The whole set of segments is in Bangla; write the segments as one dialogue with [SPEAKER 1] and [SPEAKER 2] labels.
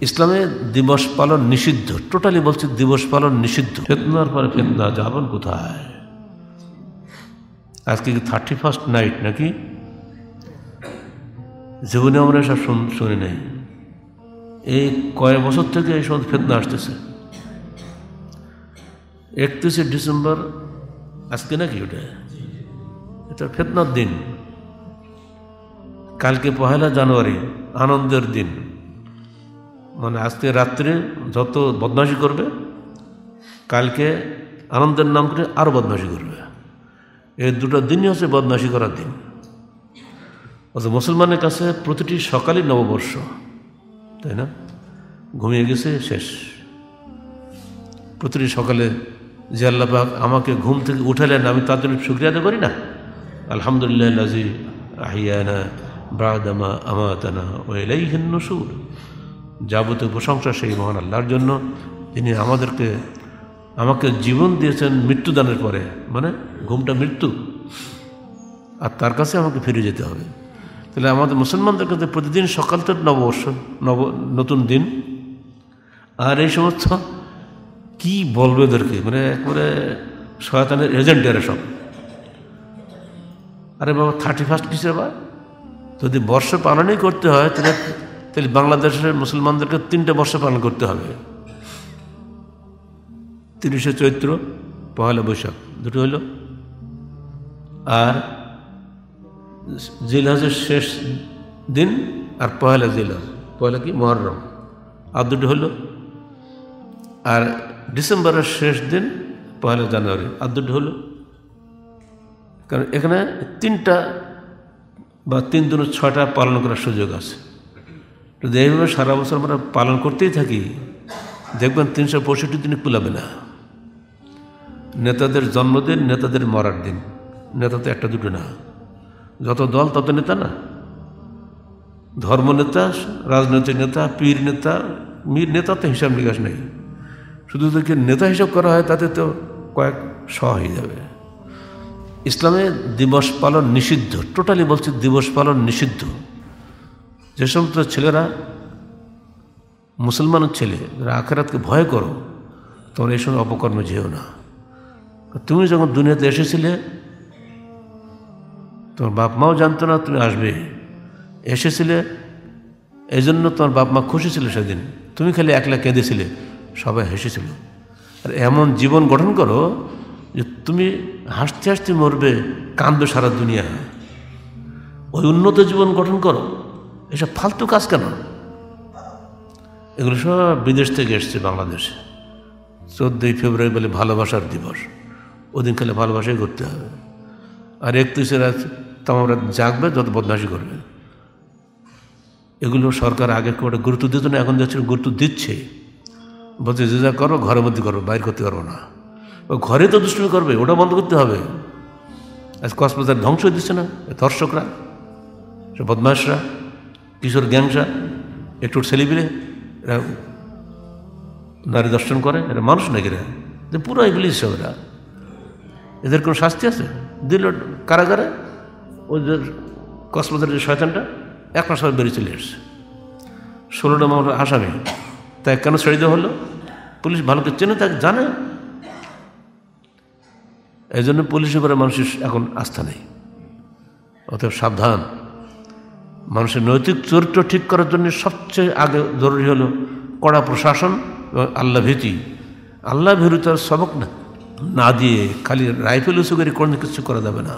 [SPEAKER 1] ইসলামে দিবস পালন নিষিদ্ধ, টোটালি বলছে দিবস পালন নিষিদ্ধ। ফেতনার পরে ফেতনা যাবেন কোথায়? আজকে কি থার্টি ফার্স্ট নাইট নাকি? জীবনে আমরা সব শুনি নেই। এই কয়েক বছর থেকে এই সময় ফেতনা আসতেছে। একত্রিশে ডিসেম্বর, আজকে নাকি ওটা? এটা ফেতনার দিন। কালকে পহেলা জানুয়ারি, আনন্দের দিন। মানে আজকে রাত্রে যত বদমাশি করবে, কালকে আনন্দের নাম করে আরও বদমাশি করবে। এই দুটো দিনই হচ্ছে বদমাশি করার দিন। অর্থাৎ মুসলমানের কাছে প্রতিটি সকালই নববর্ষ, তাই না? ঘুমিয়ে গেছে, শেষ। প্রতিটি সকালে যে আল্লাপাক আমাকে ঘুম থেকে উঠালেন, আমি তার জন্য শুক্রিয়া তো করি না? আলহামদুলিল্লাহ নাজি আহিয়ানা ব্রাদামা আমাতানা ও হিন্ন সুর যাবতীয় প্রশংসা সেই মহান আল্লাহর জন্য তিনি আমাদেরকে, আমাকে জীবন দিয়েছেন মৃত্যুদানের পরে। মানে ঘুমটা মৃত্যু। আর তার কাছে আমাকে ফিরে যেতে হবে। তাহলে আমাদের মুসলমানদের কাছে প্রতিদিন সকাল তো নববর্ষ নব, নতুন দিন। আর এই সমস্ত কি বলবে ওদেরকে মানে একবারে শয়তানের এজেন্ট এরা সব। আরে বাবা থার্টি ফার্স্ট কিসের বা যদি বর্ষ পালনই করতে হয়, তাহলে তাহলে বাংলাদেশের মুসলমানদেরকে তিনটে বর্ষ পালন করতে হবে। তিরিশে চৈত্র পহেলা বৈশাখ, দুটো হলো। আর জিলহাজের শেষ দিন আর পহেলা জিলহাজ পহেলা কি? মহরম। আর দুটো হলো, আর ডিসেম্বরের শেষ দিন পহেলা জানুয়ারি। আর দুটো হলো, কারণ এখানে তিনটা বা তিন দিন ছয়টা পালন করার সুযোগ আছে। যদি এইভাবে সারা বছর আমরা পালন করতেই থাকি, দেখবেন তিনশো পঁয়ষট্টি দিনে কুলাবে না। নেতাদের জন্মদিন, নেতাদের মরার দিন। নেতা তো একটা দুটো না। যত দল, তত নেতা না। ধর্ম নেতা রাজনৈতিক নেতা, পীর নেতা, মীর নেতা তো হিসাব নিকাশ নেই। শুধু যদি নেতা হিসাব করা হয়, তাতে তো কয়েক শ হয়ে যাবে। ইসলামে দিবস পালন নিষিদ্ধ, টোটালি বলছে দিবস পালন নিষিদ্ধ। যে সমস্ত ছেলেরা মুসলমানের ছেলে আখেরাতকে ভয় করো, তোমার এই সময় অপকর্মে যেও না। তুমি যখন দুনিয়াতে এসেছিলে, তোমার বাপ মাও জানতো না তুমি আসবে। এসেছিলে এই জন্য তোমার বাপ মা খুশি ছিল সেদিন। তুমি খালি একলা কেঁদেছিলে, সবাই হেসেছিল। আর এমন জীবন গঠন করো যে তুমি হাসতে হাসতে মরবে কান্দবে সারা দুনিয়া। ওই উন্নত জীবন গঠন করো। এসব ফালতু কাজ কেন? এগুলো সব বিদেশ থেকে এসছে বাংলাদেশে। চোদ্দোই ফেব্রুয়ারি বলে ভালোবাসার দিবস। ওদিন খেলে ভালোবাসাই করতে হবে। আর একত্রিশে রাত তোমরা জাগবে, যত বদমাসি করবে। এগুলো সরকার আগে খুব একটা গুরুত্ব দিত না, এখন যাচ্ছে গুরুত্ব দিচ্ছে। বলছে, যে যা করো ঘরের মধ্যে করো, বাইর করতে পারব না। ঘরে তো দুষ্টুমি করবে, ওটা বন্ধ করতে হবে। আজ কক্সবাজার ধ্বংস দিচ্ছে না দর্শকরা বদমাসরা কিশোর গ্যাংসা একটু ছেলেপিলে, এরা নারী দর্শন করে, এরা মানুষ নাকি যে পুরো ইবলিশ সব এরা। এদের কোনো শাস্তি আছে? দিল কারাগারে যে কক্সবাজারের যে শয়তানটা, এক মাস পর বেরিয়ে চলে এসছে। ষোলোটা মামলার আসামি, তাই কেন ছেড়ে দেওয়া হলো? পুলিশ ভালো করে চেনে, তাকে জানে। এই জন্য পুলিশের উপরে মানুষের এখন আস্থা নেই। অতএব সাবধান। মানুষের নৈতিক চরিত্র ঠিক করার জন্য সবচেয়ে আগে জরুরি হলো কড়া প্রশাসন এবং আল্লাহ ভীতি। আল্লাহ ভীরুতার সবক না না দিয়ে খালি রাইফেল করে কোনো কিছু করা যাবে না।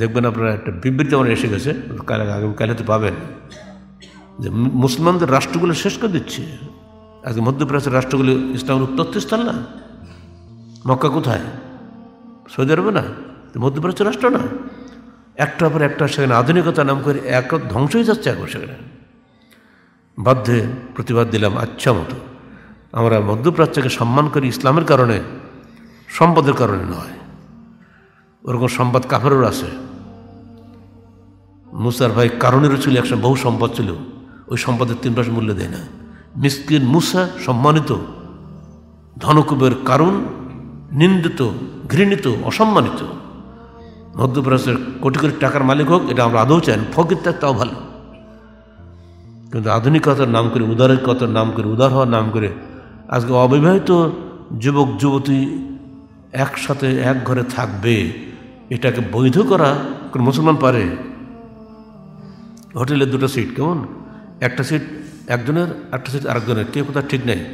[SPEAKER 1] দেখবেন আপনারা একটা বিবৃতি আমার এসে গেছে, কালে আগামীকালে তো পাবেন, যে মুসলমানদের রাষ্ট্রগুলো শেষ করে দিচ্ছে। আজকে মধ্যপ্রাচ্যের রাষ্ট্রগুলো ইসলামের তথ্যস্থল না। মক্কা কোথায়? সৌদি আরবে না মধ্যপ্রাচ্য রাষ্ট্র না। একটার পর একটা সেখানে আধুনিকতা নাম করে এক ধ্বংস হয়ে যাচ্ছে এখন সেখানে। বাধ্যে প্রতিবাদ দিলাম আচ্ছা মতো। আমরা মধ্যপ্রাচ্যকে সম্মান করি ইসলামের কারণে, সম্পদের কারণে নয়। ওরকম সম্পদ কাফেরও আছে। মুসার ভাই কারণেরও ছিল একসময় বহু সম্পদ ছিল, ওই সম্পদের তিন পাশ মূল্য দেয় না। মিসকিন মুসা সম্মানিত, ধনকুবের কারণ নিন্দিত, ঘৃণিত, অসম্মানিত। মধ্যপ্রাচ্যের কোটি কোটি টাকার মালিক হোক, এটা আমরা আদৌ চাই ফকির তাও ভালো। কিন্তু আধুনিকতার নাম করে, উদারিকতার নাম করে, উদার হওয়ার নাম করে, আজকে অবিবাহিত যুবক, যুবতী একসাথে এক ঘরে থাকবে, এটাকে বৈধ করা কোন মুসলমান পারে? হোটেলে দুটো সিট, কেমন? একটা সিট একজনের, একটা সিট আরেকজনের কে কোথাও ঠিক নেই।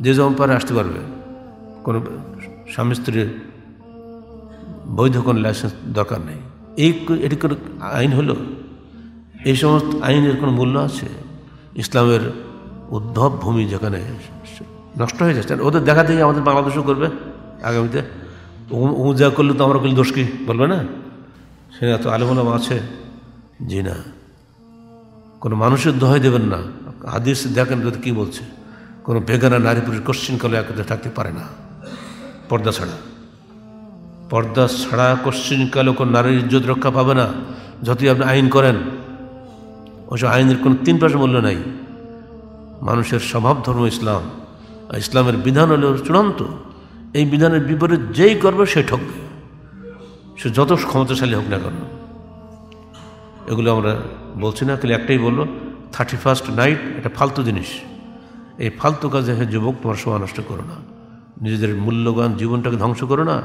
[SPEAKER 1] যে যেমন পারে আসতে পারবে। কোনো স্বামী স্ত্রীর বৈধ কোনো লাইসেন্স দরকার নেই। এই এটি কোনো আইন হলো? এই সমস্ত আইনের কোনো মূল্য আছে? ইসলামের উদ্ভব ভূমি যেখানে নষ্ট হয়ে যাচ্ছে। ওদের দেখা দেখে আমাদের বাংলাদেশও করবে আগামীতে। ও যা করলে তো আমরা করলে দোষ কি? বলবে না? সে এত আলমালাম আছে? জি না। কোনো মানুষের দোহাই দেবেন না। হাদিস দেখেন তো কী বলছে। কোনো বেগানা নারী পুরুষ কোশ্চিন কালে একত্রে থাকতে পারে না। পর্দা ছাড়া। পর্দা ছাড়া কোশ্চিন কালে কোনো নারীর ইজ্জত রক্ষা পাবে না, যতই আপনি আইন করেন। ওইসব আইনের কোনো তিন পাশে মূল্য নাই। মানুষের স্বভাব ধর্ম ইসলাম ইসলামের বিধান হলো চূড়ান্ত। এই বিধানের বিপরীত যেই করবে, সে ঠকবে। সে যত ক্ষমতাশালী হোক না কেন। এগুলো আমরা বলছি না, খালি একটাই বলল থার্টি ফার্স্ট নাইট এটা ফালতু জিনিস। এই ফালতু কাজে যুবক, তোমার সময় নষ্ট করো না। নিজেদের মূল্যবান জীবনটাকে ধ্বংস করো না।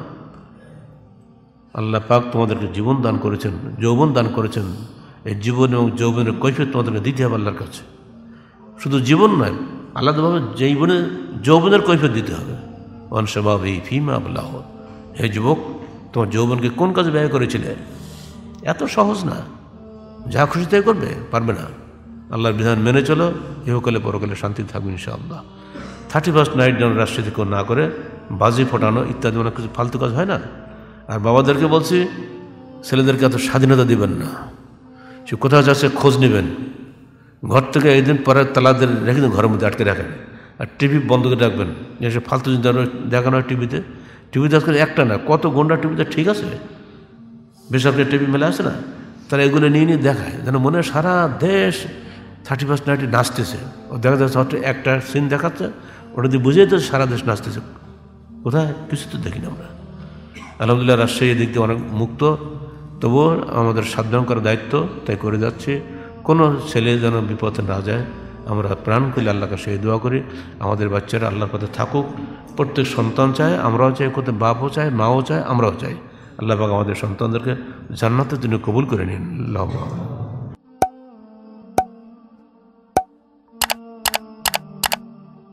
[SPEAKER 1] আল্লাহ পাক তোমাদেরকে জীবন দান করেছেন, যৌবন দান করেছেন। এই জীবন এবং যৌবনের কৈফিয়ত তোমাদেরকে দিতে হবে আল্লাহর কাছে। শুধু জীবন নয় আলাদাভাবে জীবনে যৌবনের কৈফিয়ত দিতে হবে। অনসবাব এই ফিমা আল্লাহ হে যুবক, তোমার যৌবনকে কোন কাজে ব্যয় করেছিলে? এত সহজ না। যা খুশি তাই করবে, পারবে না। আল্লাহর বিধান মেনে চলো, ইহকালে পরকালে শান্তি থাকবে ইনশাআল্লাহ। থার্টি ফার্স্ট নাইট যেন রাষ্ট্রীয় না করে, বাজি ফোটানো ইত্যাদি অনেক কিছু ফালতু কাজ হয় না? আর বাবাদেরকে বলছি, ছেলেদেরকে এত স্বাধীনতা দিবেন না। সে কোথাও যাচ্ছে খোঁজ নেবেন। ঘর থেকে একদিন পরে তালাদের রেখে দিন, ঘরের মধ্যে আটকে রাখেন। আর টিভি বন্ধ করে রাখবেন। এসে ফালতু চিন্তা দেখানো হয় টিভিতে। টিভিতে আজকাল একটা না, কত গন্ডা টিভিতে ঠিক আছে। বেসরকারি টিভি মেলা আছে না, তারা এগুলো নিয়ে নিয়ে দেখায়। যেন মনে সারা দেশ থার্টি ফার্স্ট নাইটে নাচতেছে। ও দেখা যাচ্ছে হয়তো একটা সিন দেখাচ্ছে, ওটা দিয়ে বুঝেই তো সারা দেশ নাচতেছে। কোথায়? কিছু তো দেখি না আমরা। আলহামদুলিল্লাহ রাজশাহী দিক দিয়ে অনেক মুক্ত। তবুও আমাদের সাবধান করার দায়িত্ব, তাই করে যাচ্ছে। কোনো ছেলে যেন বিপদে না যায়, আমরা প্রাণ করলে আল্লাহকে সেই দোয়া করি। আমাদের বাচ্চারা আল্লাহর পথে থাকুক। প্রত্যেক সন্তান চায়, আমরাও চাই কত বাপও চায়, মাও চায়, আমরাও চাই। আল্লাহ আমাদের সন্তানদেরকে জান্নাতের জন্য কবুল করে নিন। আল্লাহ